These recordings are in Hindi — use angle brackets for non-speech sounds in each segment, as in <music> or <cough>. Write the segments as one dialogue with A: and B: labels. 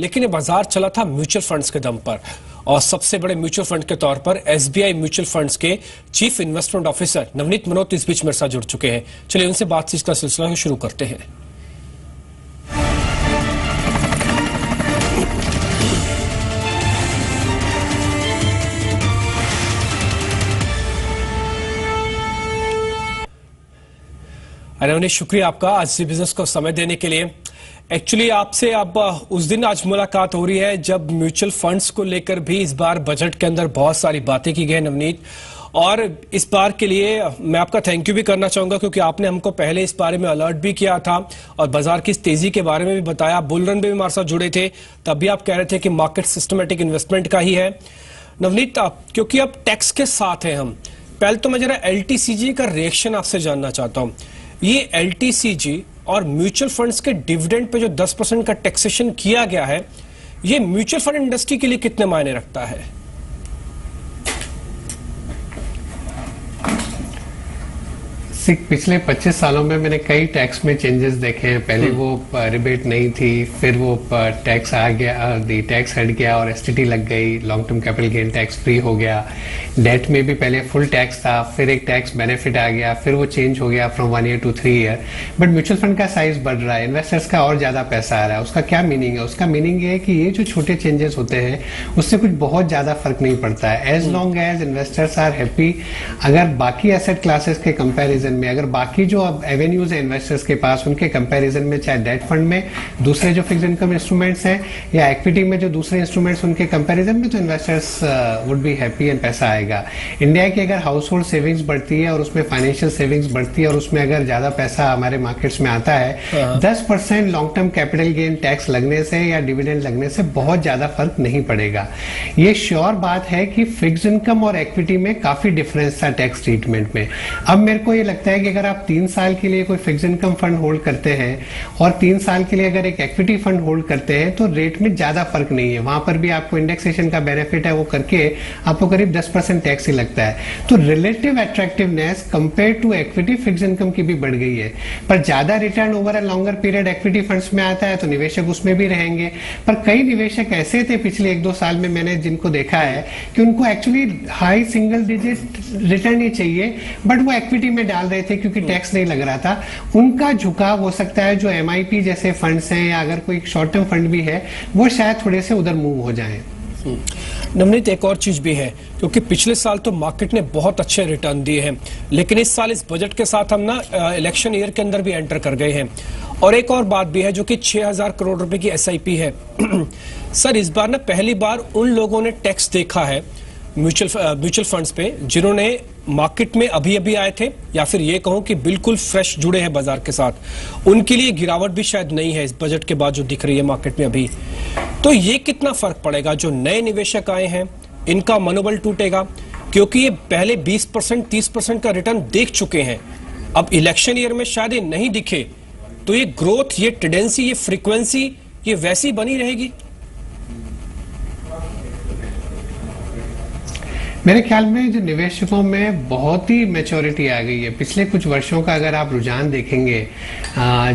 A: लेकिन ये बाज़ार चला था म्यूचुअल फंड्स के दम पर। और सबसे बड़े म्यूचुअल फंड के तौर पर एसबीआई म्यूचुअल फंड्स के chief investment officer Navneet Munot इस बीच मेरे साथ जुड़ चुके हैं। चलिए उनसे बातचीत का सिलसिला शुरू करते हैं। अरे शुक्रिया आपका आज सी बिज़नेस को समय देने के लिए। एक्चुअली आपसे अब उस दिन आज मुलाकात हो रही है जब म्यूचुअल फंड्स को लेकर भी इस बार बजट के अंदर बहुत सारी बातें की गई नवनीत। और इस बार के लिए मैं आपका थैंक यू भी करना चाहूँगा क्योंकि आपने हमको पहले इस बारे में अलर्ट भी किया था और बाज़ार की इस तेज़ी के बारे में भी बताया। बुलरन भी हमारे साथ जुड़े थे, तब भी आप कह रहे थे कि मार्केट सिस्टमेटिक इन्वेस्टमेंट का ही है। नवनीत क्योंकि अब टैक्स के साथ हैं हम, पहले तो मैं जरा एलटीसीजी का रिएक्शन आपसे जानना चाहता हूँ। ये एलटीसीजी और म्यूचुअल फंड्स के डिविडेंड पे जो 10 परसेंट का टैक्सेशन किया गया है, ये म्यूचुअल फंड इंडस्ट्री के लिए कितने मायने रखता है?
B: पिछले 25 सालों में मैंने कई टैक्स में चेंजेस देखे हैं। पहले हम्म। वो रिबेट नहीं थी फिर वो टैक्स आ गया दी टैक्स हट गया और एसटीटी लग गई long term capital gain tax free हो गया। डेट में भी पहले फुल टैक्स था फिर एक टैक्स बेनिफिट आ गया फिर वो चेंज हो गया from one year to three year but mutual fund का साइज़ बढ़ रहा है इन्वेस्टर्स का और ज़्यादा पैसा आ रहा है उसका क्या मीनिंग है? उसका मीनिंग है कि ये जो छोटे चेंजेस होते हैं उससे कुछ बहुत ज़्यादा फ़र्क नहीं पड़ता। है as long as investors are happy अगर बाकी एसेट क्लासेस के कंपेरिजन कंपैरिजन में अगर बाकी जो अब एवेन्यूज है इन्वेस्टर्स के पास उनके कंपैरिजन में चाहे डेट फंड में दूसरे जो फिक्स इनकम इंस्ट्रूमेंट्स हैं या इक्विटी में जो दूसरे इंस्ट्रूमेंट्स उनके कंपैरिजन में तो investors would be happy and पैसा आएगा। इंडिया की अगर हाउस होल्ड सेविंग्स बढ़ती है और उसमें फाइनेंशियल सेविंग्स बढ़ती है और उसमें अगर ज़्यादा पैसा हमारे मार्केट्स में आता है हाँ। दस percent long term capital gain tax लगने से या डिविडेंड लगने से बहुत ज़्यादा फ़र्क नहीं पड़ेगा। ये श्योर बात है कि फिक्स इनकम और इक्विटी में काफ़ी डिफरेंस था टैक्स ट्रीटमेंट में। अब मेरे को ये लगता लगता है कि अगर आप तीन साल के लिए कोई फिक्स इनकम फंड होल्ड करते हैं और तीन साल के लिए अगर एक इक्विटी फंड होल्ड करते हैं तो रेट में ज़्यादा फ़र्क नहीं है। वहाँ पर भी आपको इंडेक्सेशन का बेनिफिट है, वो करके आपको करीब दस परसेंट टैक्स ही लगता है। तो relative attractiveness compare to equity fix income की भी बढ़ गई है। पर ज़्यादा return over a longer period equity funds में आता है तो निवेशक उसमें भी रहेंगे। पर कई निवेशक ऐसे थे पिछले एक दो साल में मैंने जिनको देखा है कि उनको actually high single digit return ही चाहिए बट वो इक्विटी में डाल रहे थे क्योंकि टैक्स नहीं लग रहा था। उनका झुकाव हो सकता है जो एम जैसे फंड्स हैं या अगर कोई शॉर्ट टर्म फंड भी है, वो शायद थोड़े से उधर मूव हो जाए।
A: नवनीत, एक और चीज़ भी है, क्योंकि पिछले साल तो मार्केट ने बहुत अच्छे रिटर्न दिए हैं, लेकिन इस साल इस बजट के साथ हम ना इलेक्शन ईयर के अंदर भी एंटर कर गए हैं। और एक और बात भी है जो कि 6000 करोड़ रुपए की एसआईपी है। <clears throat> सर, इस बार ना पहली बार उन लोगों ने टैक्स देखा है म्यूचुअल म्यूचुअल फंड्स पे, जिन्होंने मार्केट में अभी अभी आए थे, या फिर ये कहूँ कि बिल्कुल फ्रेश जुड़े हैं बाज़ार के साथ, उनके लिए गिरावट भी शायद नहीं है इस बजट के बाद जो दिख रही है मार्केट में अभी। तो ये कितना फ़र्क पड़ेगा? जो नए निवेशक आए हैं, इनका मनोबल टूटेगा, क्योंकि ये पहले 20 परसेंट, तीस परसेंट का रिटर्न देख चुके हैं। अब इलेक्शन ईयर में शायद ये नहीं दिखे तो ये ग्रोथ, ये टेंडेंसी, ये फ्रीक्वेंसी, ये वैसी बनी रहेगी?
B: मेरे ख्याल में जो निवेशकों में बहुत ही मेचोरिटी आ गई है। पिछले कुछ वर्षों का अगर आप रुझान देखेंगे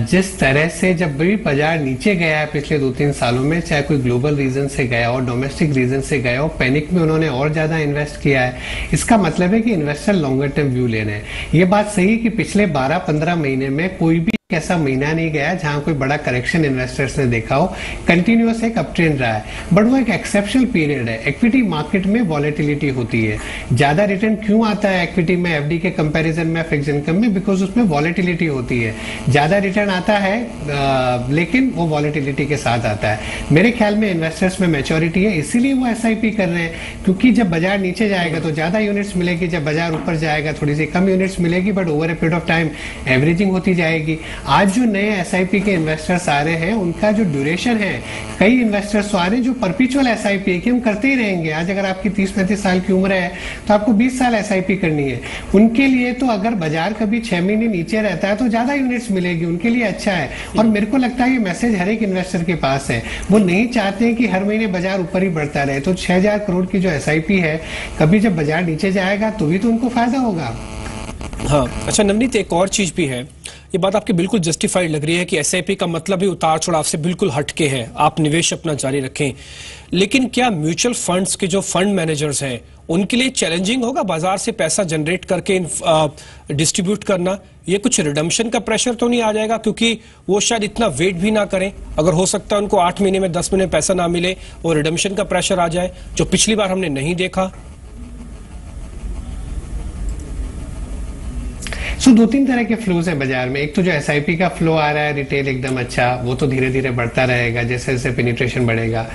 B: जिस तरह से जब भी बाज़ार नीचे गया है पिछले दो तीन सालों में, चाहे कोई ग्लोबल रीजन से गया और डोमेस्टिक रीजन से गया हो पैनिक में उन्होंने और ज़्यादा इन्वेस्ट किया है, इसका मतलब है कि इन्वेस्टर लॉन्गर टर्म व्यू ले रहे हैं। ये बात सही है कि पिछले बारह पंद्रह महीने में कोई भी ऐसा महीना नहीं गया जहाँ कोई बड़ा करेक्शन इन्वेस्टर्स ने देखा हो। कंटिन्यूस एक अपट्रेंड रहा है बट वो एक एक्सेप्शनल पीरियड है। इक्विटी मार्केट में वॉलेटिलिटी होती है। ज़्यादा रिटर्न क्यों आता है इक्विटी में? एफडी के कंपैरिजन में फिक्स इनकम में बिकॉज़ उसमें वॉलेटिलिटी होती है। ज़्यादा रिटर्न आता है आ, लेकिन वो वॉलेटिलिटी के साथ आता है। मेरे ख्याल में इन्वेस्टर्स में मेच्योरिटी है इसीलिए वो एसआईपी कर रहे हैं। क्योंकि जब बाज़ार नीचे जाएगा तो ज़्यादा यूनिट्स मिलेगी जब बाज़ार ऊपर जाएगा थोड़ी सी कम यूनिट्स मिलेगी but over a period of time averaging होती जाएगी। आज जो नए एसआईपी के इन्वेस्टर्स आ रहे हैं, उनका जो ड्यूरेशन है, कई इन्वेस्टर्स तो आ रहे हैं जो परपिचुअल एस आई पी हम करते ही रहेंगे। आज अगर आपकी तीस पैंतीस साल की उम्र है तो आपको बीस साल एसआईपी करनी है। उनके लिए तो अगर बाज़ार कभी छह महीने नीचे रहता है तो ज़्यादा यूनिट्स मिलेगी, उनके लिए अच्छा है। और मेरे को लगता है ये मैसेज हर एक इन्वेस्टर के पास है। वो नहीं चाहते हैं कि हर महीने बाज़ार ऊपर ही बढ़ता रहे। तो छह हज़ार करोड़ की जो एसआईपी है, कभी जब बाज़ार नीचे जाएगा तो भी तो उनको फ़ायदा होगा।
A: हाँ अच्छा नवनीत, एक और चीज़ भी है। ये बात आपकी बिल्कुल जस्टिफाइड लग रही है कि एसआईपी का मतलब ही उतार चढ़ाव से बिल्कुल हटके है। आप निवेश अपना जारी रखें। लेकिन क्या म्यूचुअल फंड्स के जो फंड मैनेजर्स हैं, उनके लिए चैलेंजिंग होगा बाज़ार से पैसा जनरेट करके डिस्ट्रीब्यूट करना? ये कुछ रिडम्शन का प्रेशर तो नहीं आ जाएगा, क्योंकि वो शायद इतना वेट भी ना करें। अगर हो सकता है उनको आठ महीने में, दस महीने पैसा ना मिले और रिडम्शन का प्रेशर आ जाए, जो पिछली बार हमने नहीं देखा।
B: सो दो तीन तरह के फ्लोज है बाज़ार में। एक तो जो एसआईपी का फ्लो आ रहा है रिटेल एकदम अच्छा वो तो धीरे धीरे बढ़ता रहेगा, जैसे जैसे पेनिट्रेशन बढ़ेगा।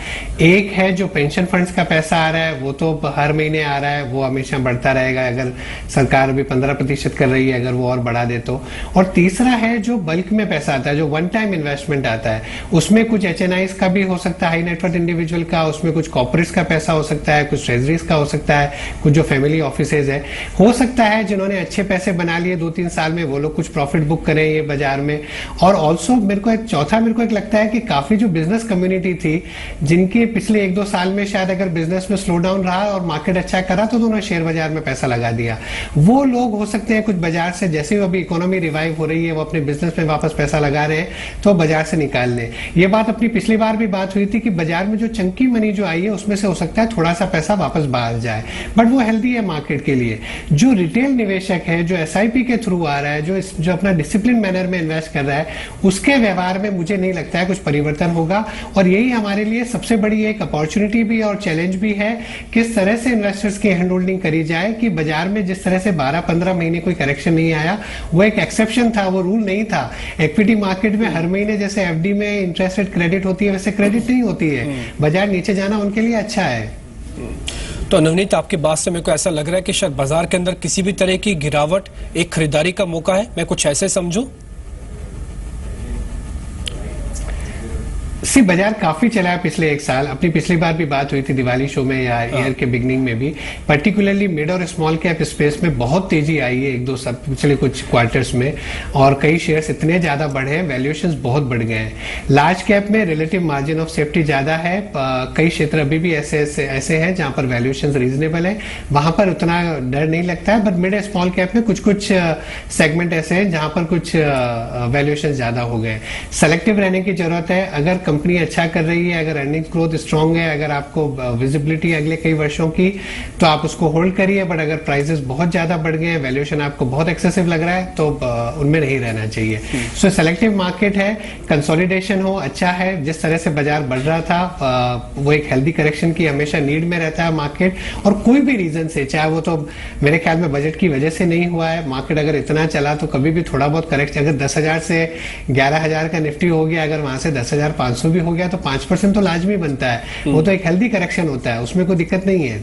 B: एक है जो पेंशन फंड्स का पैसा आ रहा है, वो तो हर महीने आ रहा है, वो हमेशा बढ़ता रहेगा। अगर सरकार अभी पंद्रह प्रतिशत कर रही है, अगर वो और बढ़ा दे तो। और तीसरा है जो बल्क में पैसा आता है, जो वन टाइम इन्वेस्टमेंट आता है, उसमें कुछ एच का भी हो सकता है हाई नेटवर्क इंडिविजुअल का, उसमें कुछ कॉपरेट्स का पैसा हो सकता है, कुछ ट्रेजरीज का हो सकता है, कुछ जो फैमिली ऑफ़िस है। हो सकता है जिन्होंने अच्छे पैसे बना लिए, दो तीन साल में वो लोग कुछ प्रॉफिट बुक करें ये बाज़ार में। और ऑल्सो मेरे को एक चौथा मेरे को एक लगता है कि काफ़ी जो बिज़नेस कम्युनिटी थी, जिनके पिछले एक दो साल में शायद अगर बिज़नेस में स्लो डाउन रहा और मार्केट अच्छा करा तो उन्होंने शेयर बाज़ार में पैसा लगा दिया। वो लोग हो सकते हैं कुछ बाज़ार से जैसे अभी इकोनॉमी रिवाइव हो रही है, वो अपने बिज़नेस में वापस पैसा लगा रहे हैं तो बाज़ार से निकाल लें। ये बात अपनी पिछली बार भी बात हुई थी कि बाज़ार में जो चंकी मनी जो आई है, उसमें से हो सकता है थोड़ा सा पैसा वापस बाहर जाए। बट वो हेल्दी है मार्केट के लिए। जो रिटेल निवेशक है, जो एसआईपी के थ्रू आ रहा है जो इस जो अपना डिसिप्लिन मैनर में इन्वेस्ट कर रहा है उसके व्यवहार में मुझे नहीं लगता है कुछ परिवर्तन होगा। और यही हमारे लिए सबसे बड़ी एक अपॉर्चुनिटी भी और चैलेंज भी है किस तरह से इन्वेस्टर्स की हैंड होल्डिंग करी जाए कि बाज़ार में जिस तरह से 12-15 महीने कोई करेक्शन नहीं आया वो एक एक्सेप्शन था वो रूल नहीं था। इक्विटी मार्केट में हर महीने जैसे एफडी में इंटरेस्ट रेट क्रेडिट होती है वैसे क्रेडिट नहीं होती है। हम्म। बाज़ार नीचे जाना उनके लिए अच्छा है।
A: तो नवनीत आपके बात से मेरे को ऐसा लग रहा है कि शायद बाज़ार के अंदर किसी भी तरह की गिरावट, एक खरीदारी का मौका है? मैं कुछ ऐसे समझू?
B: सी बाज़ार काफ़ी चला है पिछले एक साल। अपनी पिछली बार भी बात हुई थी दिवाली शो में या ईयर हाँ। के बिगनिंग में भी। पर्टिकुलरली मिड और स्मॉल कैप स्पेस में बहुत तेज़ी आई है एक दो सब पिछले कुछ क्वार्टर्स में। और कई शेयर्स इतने ज़्यादा बढ़े हैं वैल्यूएशन बहुत बढ़ गए हैं। लार्ज कैप में रिलेटिव मार्जिन ऑफ़ सेफ्टी ज़्यादा है। कई क्षेत्र अभी भी ऐसे ऐसे ऐसे हैं जहाँ पर वैल्यूएशन रीजनेबल है। वहाँ पर उतना डर नहीं लगता है बट मिड स्मॉल कैप में कुछ कुछ सेगमेंट ऐसे हैं जहाँ पर कुछ वैल्यूएशन ज़्यादा हो गए सेलेक्टिव रहने की ज़रूरत है। अगर कंपनी अच्छा कर रही है अगर अर्निंग ग्रोथ स्ट्रांग है अगर आपको विजिबिलिटी अगले कई वर्षों की तो आप उसको होल्ड करिए बट अगर प्राइसेस बहुत ज़्यादा बढ़ गए हैं वैल्यूएशन आपको बहुत एक्सेसिव लग रहा है तो उनमें नहीं रहना चाहिए। सो सेलेक्टिव मार्केट है कंसोलिडेशन हो अच्छा है जिस तरह से बाज़ार बढ़ रहा था वो एक हेल्दी करेक्शन की हमेशा नीड में रहता है मार्केट और कोई भी रीजन से चाहे वो तो मेरे ख्याल में बजट की वजह से नहीं हुआ है मार्केट अगर इतना चला तो कभी भी थोड़ा बहुत करेक्ट अगर दस हज़ार से ग्यारह हज़ार का निफ्टी हो गया अगर वहाँ से दस हज़ार पाँच सौ भी हो गया तो पाँच परसेंट तो लाजमी बनता है। वो तो एक हेल्दी करेक्शन होता है, उसमें कोई दिक्कत नहीं है।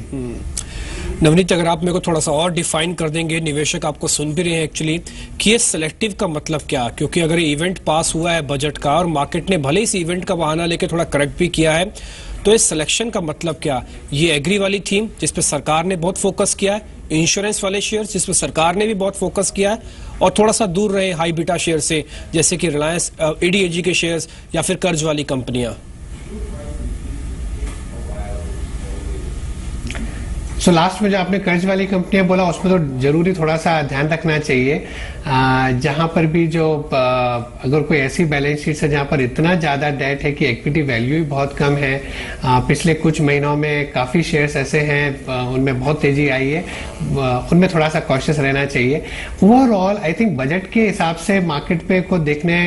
A: नवनीत, अगर आप मेरे को थोड़ा सा और डिफाइन कर देंगे, निवेशक आपको सुन भी रहे हैं एक्चुअली कि ये सिलेक्टिव का मतलब क्या? क्योंकि अगर इवेंट पास हुआ है बजट का और मार्केट ने भले इस इवेंट का बहाना लेके थोड़ा करेक्ट भी किया है तो इस सिलेक्शन का मतलब क्या? ये एग्री वाली थीम जिसपे सरकार ने बहुत फोकस किया है इंश्योरेंस वाले शेयर जिसपे सरकार ने भी बहुत फोकस किया है, और थोड़ा सा दूर रहे हाई बीटा शेयर से, जैसे कि रिलायंस ईडीएजी के शेयर्स या फिर कर्ज वाली कंपनियाँ
B: सो लास्ट में जो आपने कर्ज वाली कंपनियाँ बोला, उसमें तो ज़रूरी थोड़ा सा ध्यान रखना चाहिए। जहाँ पर भी जो अगर कोई ऐसी बैलेंस शीट है जहाँ पर इतना ज़्यादा डेट है कि इक्विटी वैल्यू ही बहुत कम है पिछले कुछ महीनों में काफ़ी शेयर्स ऐसे हैं उनमें बहुत तेज़ी आई है उनमें थोड़ा सा कॉशियस रहना चाहिए। ओवरऑल आई थिंक बजट के हिसाब से मार्केट पे को देखने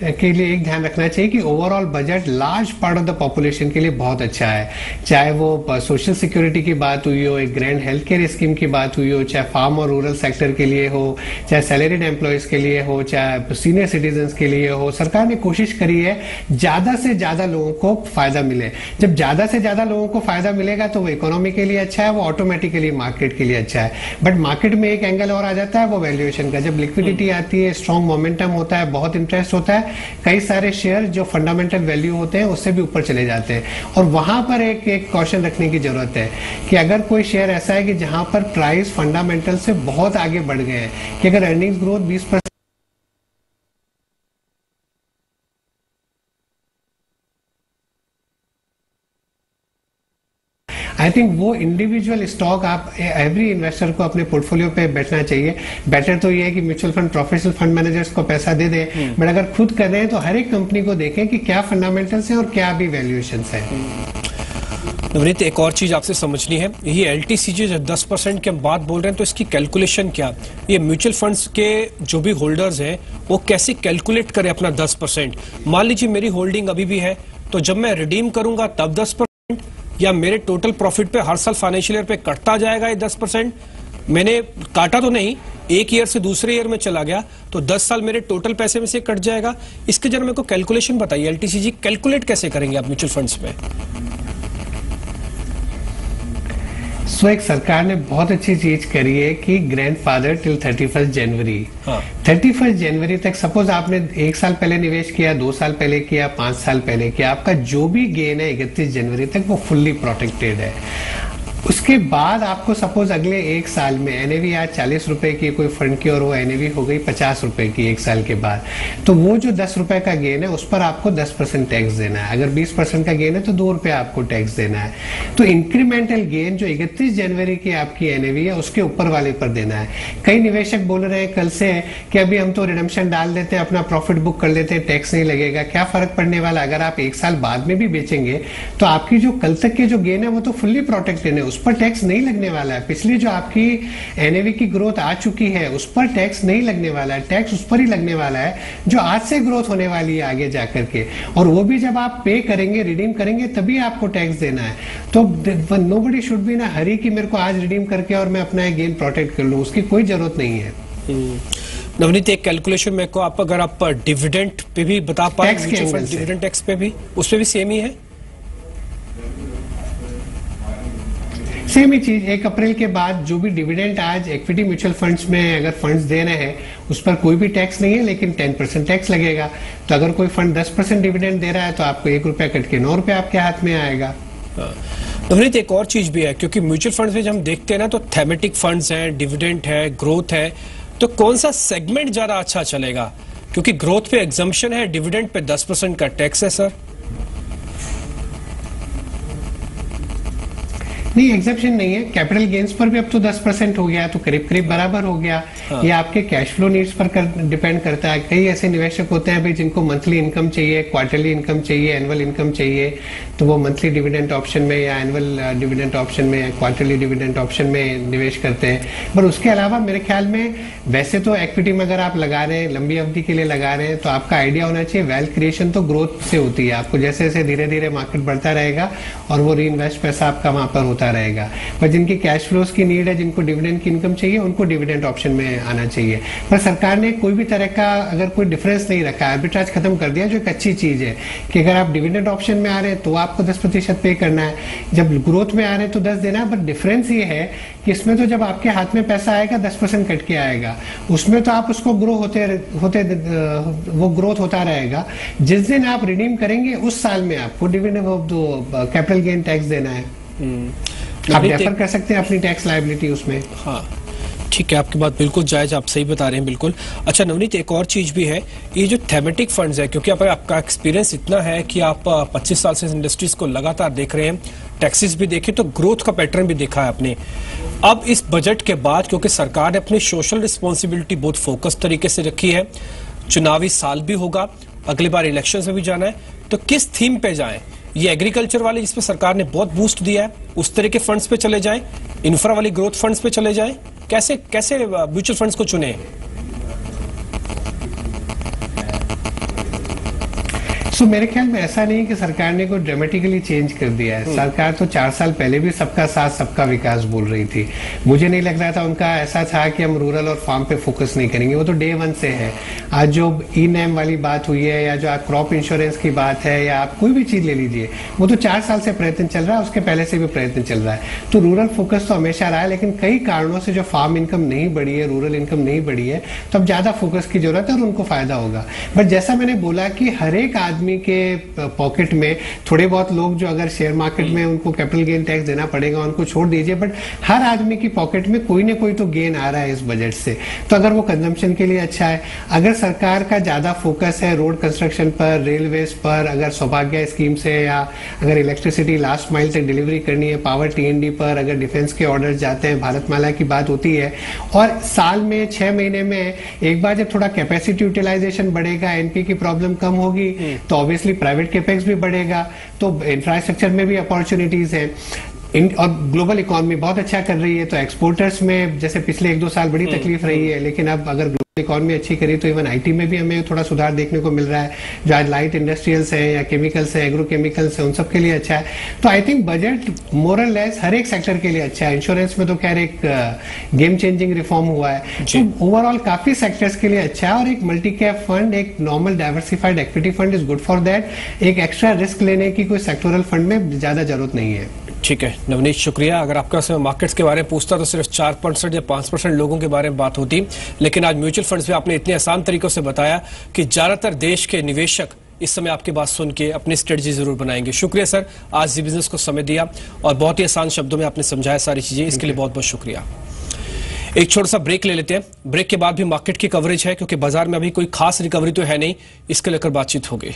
B: के लिए एक ध्यान रखना चाहिए कि overall budget large part of the population के लिए बहुत अच्छा है। चाहे वो सोशल सिक्योरिटी की बात हुई हो एक ग्रैंड हेल्थ केयर स्कीम की बात हुई हो चाहे फार्म और रूरल सेक्टर के लिए हो चाहे सैलरीड एम्प्लॉयज़ के लिए हो चाहे सीनियर सिटीजन के लिए हो सरकार ने कोशिश करी है ज़्यादा से ज़्यादा लोगों को फ़ायदा मिले। जब ज़्यादा से ज़्यादा लोगों को फ़ायदा मिलेगा तो वो इकोनॉमी के लिए अच्छा है वो ऑटोमेटिकली मार्केट के लिए अच्छा है। बट मार्केट में एक एंगल और आ जाता है वो वैल्यूएशन का। जब लिक्विडिटी आती है स्ट्रॉन्ग मोमेंटम होता है बहुत इंटरेस्ट होता है कई सारे शेयर जो फंडामेंटल वैल्यू होते हैं, उससे भी ऊपर चले जाते हैं। और वहाँ पर एक एक क्वेश्चन रखने की ज़रूरत है कि अगर कोई शेयर ऐसा है कि जहाँ पर प्राइस फंडामेंटल से बहुत आगे बढ़ गए हैं, कि अगर अर्निंग ग्रोथ बीस आई थिंक वो इंडिविजुअल स्टॉक आप एवरी इन्वेस्टर को अपने पोर्टफोलियो पे बैठना चाहिए। बेटर तो ये है कि mutual fund professional fund managers को पैसा दे दें। But hmm. अगर खुद कर रहे हैं तो हर एक कंपनी को देखें कि क्या फंडामेंटल्स है और क्या भी वैल्यूएशन है।
A: नवनीत एक और चीज़ आपसे समझनी है। ये एल टी सी जो दस परसेंट की हम बात बोल रहे हैं तो इसकी कैलकुलेशन क्या? ये म्यूचुअल फंड्स के जो भी होल्डर्स हैं वो कैसे कैलकुलेट करें अपना दस परसेंट? मान लीजिए मेरी होल्डिंग अभी भी है तो जब मैं रिडीम करूँगा तब दस परसेंट। या मेरे टोटल प्रॉफिट पे हर साल फाइनेंशियल ईयर पे कटता जाएगा ये दस परसेंट? मैंने काटा तो नहीं, एक ईयर से दूसरे ईयर में चला गया तो दस साल मेरे टोटल पैसे में से कट जाएगा। इसके जरा मेरे को कैलकुलेशन बताइए एलटीसी जी कैलकुलेट कैसे करेंगे आप म्यूचुअल फंड्स में?
B: सो एक सरकार ने बहुत अच्छी चीज़ करी है कि grandfather till thirty first January thirty first January तक सपोज़ आपने एक साल पहले निवेश किया दो साल पहले किया पाँच साल पहले किया आपका जो भी गेन है इकतीस जनवरी तक वो फुल्ली प्रोटेक्टेड है। उसके बाद आपको सपोज़ अगले एक साल में एनएवी आज चालीस रुपए की कोई फंड की और वो एनएवी हो गई पचास रुपए की एक साल के बाद। तो वो जो दस रुपए का गेन है, उस पर आपको दस परसेंट टैक्स देना है। अगर बीस परसेंट का गेन है तो दो रुपए आपको टैक्स देना है। तो इंक्रीमेंटल गेन जो इकतीस जनवरी की आपकी एनएवी है, उसके ऊपर वाले पर देना है। कई निवेशक बोल रहे हैं कल से कि अभी हम तो रिडम्शन डाल देते हैं, अपना प्रॉफिट बुक कर लेते हैं टैक्स नहीं लगेगा। क्या फ़र्क पड़ने वाला? अगर आप एक साल बाद में भी बेचेंगे तो आपकी जो कल तक के जो गेन है, वो तो फुल्ली प्रोटेक्टेड है। उस पर टैक्स नहीं लगने वाला है। पिछली जो आपकी एनएवी की ग्रोथ आ चुकी है उस पर टैक्स नहीं लगने वाला है। टैक्स उस पर ही लगने वाला है जो आज से ग्रोथ होने वाली है आगे जाकर के। और वो भी जब आप पे करेंगे रिडीम करेंगे तभी आपको टैक्स देना है। तो नो बडी शुड बी ना हरी कि मेरे को आज रिडीम करके और मैं अपना गेन प्रोटेक्ट कर लू। उसकी कोई ज़रूरत नहीं है।
A: हम्म। नवनीत एक कैलकुलेशन मेरे को आप अगर आप डिविडेंट पे भी बता पाए डिविडेंट टैक्स पे भी उस पर भी सेम ही है?
B: सेम ही चीज़, एक अप्रैल के बाद जो भी डिविडेंड आज इक्विटी म्यूचुअल फंड्स में अगर फंड्स दे रहे हैं, उस पर कोई भी टैक्स नहीं है, लेकिन टेन परसेंट टैक्स लगेगा। तो अगर कोई फंड दस परसेंट डिविडेंड दे रहा है तो आपको एक रुपया कट के नौ रुपया आपके हाथ में आएगा।
A: नवनीत एक और चीज़ भी है, क्योंकि म्यूचुअल फंड्स में जब हम देखते हैं ना तो थेमेटिक फंड्स हैं डिविडेंड है ग्रोथ है तो कौन सा सेगमेंट ज़्यादा अच्छा चलेगा? क्योंकि ग्रोथ पे एग्जामेशन है डिविडेंड पे दस परसेंट का टैक्स है सर
B: नहीं एग्जेप्शन नहीं है। कैपिटल गेन्स पर भी अब तो 10 परसेंट हो गया तो करीब करीब बराबर हो गया। हाँ। ये आपके कैश फ्लो नीड्स पर कर, डिपेंड करता है। कई ऐसे निवेशक होते हैं जिनको मंथली इनकम चाहिए क्वार्टरली इनकम चाहिए एनुअल इनकम चाहिए। तो वो मंथली डिविडेंट ऑप्शन में या एनुअल डिविडेंट ऑप्शन में या क्वार्टरली डिविडेंट ऑप्शन में निवेश करते हैं। पर उसके अलावा मेरे ख्याल में वैसे तो एक्विटी में अगर आप लगा रहे हैं लंबी अवधि के लिए लगा रहे हैं तो आपका आइडिया होना चाहिए वेल्थ क्रिएशन तो ग्रोथ से होती है। आपको जैसे जैसे धीरे धीरे मार्केट बढ़ता रहेगा और वो री पैसा आपका वहाँ पर होता रहेगा। पर जिनकी कैश फ्लोज की नीड है, जिनको डिविडेंड की इनकम चाहिए, उनको डिविडेंड ऑप्शन में आना चाहिए। पर सरकार ने कोई भी तरह का अगर कोई डिफरेंस नहीं रखा आर्बिट्राज खत्म कर दिया, जो एक अच्छी चीज़ है कि अगर आप डिविडेंड ऑप्शन में आ रहे हैं तो आपको दस प्रतिशत पे करना है। जब ग्रोथ में आ रहे हैं तो दस देना है बट डिफरेंस ये है कि इसमें तो जब आपके हाथ में पैसा आएगा, दस परसेंट कट के आएगा। उसमें तो आप उसको ग्रो होते होते, वो ग्रोथ होता रहेगा। जिस दिन आप रिडीम करेंगे, उस साल में आपको डिविडेंड कैपिटल गेन टैक्स देना है। आप रेफर कर सकते हैं अपनी टैक्स लाइबिलिटी उसमें।
A: हाँ। ठीक है आपकी बात बिल्कुल जायज़ आप सही बता रहे हैं बिल्कुल। अच्छा नवनीत एक और चीज़ भी है ये जो थेमेटिक फंड्स है क्योंकि आप, आपका एक्सपीरियंस इतना है कि आप 25 साल से इंडस्ट्रीज़ को लगातार देख रहे हैं टैक्सेस भी देखे तो ग्रोथ का पैटर्न भी देखा है आपने। अब इस बजट के बाद क्योंकि सरकार ने अपनी सोशल रिस्पॉन्सिबिलिटी बहुत फोकस तरीके से रखी है चुनावी साल भी होगा अगली बार इलेक्शन में भी जाना है तो किस थीम पे जाए? ये एग्रीकल्चर वाले जिसपे सरकार ने बहुत बूस्ट दिया है, उस तरह के फंड्स पे चले जाएँ इंफ्रा वाली ग्रोथ फंड्स पे चले जाएँ, कैसे कैसे म्यूचुअल फंड्स को चुने?
B: सो so, मेरे ख्याल में ऐसा नहीं कि सरकार ने कोई ड्रामेटिकली चेंज कर दिया है। हम्म। सरकार तो चार साल पहले भी सबका साथ सबका विकास बोल रही थी। मुझे नहीं लग रहा था उनका ऐसा था कि हम रूरल और फार्म पे फोकस नहीं करेंगे। वो तो डे वन से है। आज जो ई नैम वाली बात हुई है या जो आप क्रॉप इंश्योरेंस की बात है या आप कोई भी चीज़ ले लीजिए वो तो चार साल से प्रयत्न चल रहा है उसके पहले से भी प्रयत्न चल रहा है। तो रूरल फोकस तो हमेशा रहा है लेकिन कई कारणों से जो फार्म इनकम नहीं बढ़ी है रूरल इनकम नहीं बढ़ी है तो अब ज़्यादा फोकस की ज़रूरत है और उनको फ़ायदा होगा। बट जैसा मैंने बोला कि हर एक आदमी आदमी के पॉकेट में थोड़े बहुत लोग जो अगर शेयर मार्केट में उनको कैपिटल गेन टैक्स देना पड़ेगा उनको छोड़ दीजिए बट हर आदमी की पॉकेट में कोई ना कोई तो गेन आ रहा है इस बजट से तो अगर वो कंजम्पशन के लिए अच्छा है अगर सरकार का ज़्यादा फोकस है रोड कंस्ट्रक्शन पर रेलवे पर अगर सौभाग्य स्कीम से या अगर इलेक्ट्रिसिटी लास्ट माइल तक डिलीवरी करनी है पावर टीएनडी पर अगर डिफेंस के ऑर्डर जाते हैं भारतमाला की बात होती है और साल में छह महीने में एक बार जब थोड़ा कैपेसिटी यूटिलाइजेशन बढ़ेगा एनपी की प्रॉब्लम कम होगी हम्म। तो ऑब्वियसली प्राइवेट कैपेक्स भी बढ़ेगा तो इंफ्रास्ट्रक्चर में भी अपॉर्चुनिटीज़ है। इन और ग्लोबल इकोनॉमी बहुत अच्छा कर रही है तो एक्सपोर्टर्स में जैसे पिछले एक दो साल बड़ी हम्म, तकलीफ़ रही है हम्म। लेकिन अब अगर ग्लोबल इकॉनमी अच्छी करी तो इवन आईटी में भी हमें थोड़ा सुधार देखने को मिल रहा है जो आज लाइट इंडस्ट्रियल्स है या केमिकल्स है एग्रो केमिकल्स है उन सब के लिए अच्छा है। तो I think budget more or less हर एक सेक्टर के लिए अच्छा है। इंश्योरेंस में तो खैर एक गेम चेंजिंग रिफॉर्म हुआ है। तो ओवरऑल काफ़ी सेक्टर्स के लिए अच्छा है और एक मल्टी कैप फंड एक normal diversified equity fund is good for that एक एक्स्ट्रा रिस्क लेने की कोई सेक्टोरल फंड में ज़्यादा ज़रूरत नहीं है।
A: ठीक है, नवनीत, शुक्रिया। अगर आपका समय मार्केट्स के बारे में पूछता तो सिर्फ़ चार परसेंट या पाँच परसेंट लोगों के बारे में बात होती। लेकिन आज म्यूचुअल फंड्स में आपने इतने आसान तरीकों से बताया कि ज़्यादातर देश के निवेशक इस समय आपकी बात सुन के अपनी स्ट्रेटजी ज़रूर बनाएँगे। शुक्रिया, सर। आज जी बिज़नेस को समय दिया और बहुत ही आसान शब्दों में आपने समझाया सारी चीज़ें। इसके लिए बहुत बहुत शुक्रिया। एक छोटा सा ब्रेक ले लेते हैं। ब्रेक के बाद भी मार्केट की कवरेज है, क्योंकि बाज़ार में अभी कोई खास रिकवरी तो है नहीं। इसके लेकर बातचीत होगी।